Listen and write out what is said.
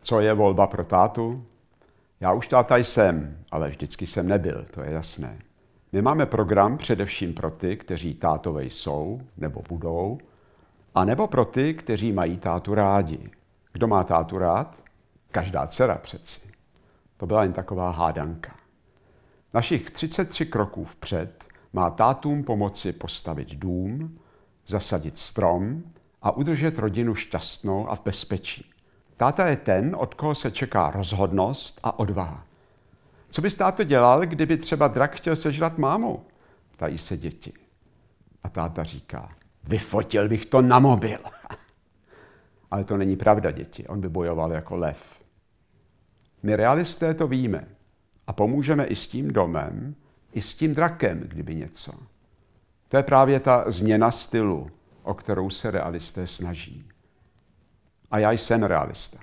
Co je volba pro tátu? Já už táta jsem, ale vždycky jsem nebyl, to je jasné. My máme program především pro ty, kteří tátové jsou nebo budou, a nebo pro ty, kteří mají tátu rádi. Kdo má tátu rád? Každá dcera přeci. To byla jen taková hádanka. Našich 33 kroků vpřed má tátům pomoci postavit dům, zasadit strom a udržet rodinu šťastnou a v bezpečí. Táta je ten, od koho se čeká rozhodnost a odvaha. Co bys táto dělal, kdyby třeba drak chtěl sežrat mámu? Ptají se děti. A táta říká, vyfotil bych to na mobil. Ale to není pravda, děti. On by bojoval jako lev. My realisté to víme a pomůžeme i s tím domem, i s tím drakem, kdyby něco. To je právě ta změna stylu, o kterou se realisté snaží. A já jsem realista.